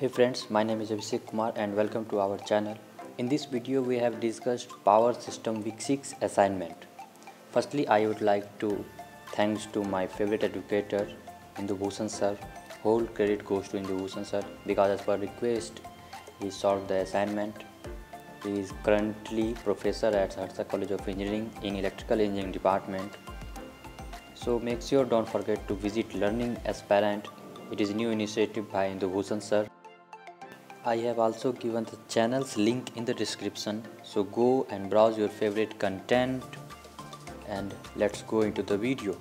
Hey friends, my name is Abhishek Kumar and welcome to our channel. In this video we have discussed Power System Week 6 assignment. Firstly, I would like to thanks to my favorite educator Indu Bhushan sir. Whole credit goes to Indu Bhushan sir because as per request he solved the assignment. He is currently professor at Saharsa College of Engineering in Electrical Engineering department. So make sure don't forget to visit Learning Aspirant. It is a new initiative by Indu Bhushan sir. I have also given the channel's link in the description so go and browse your favorite content and let's go into the video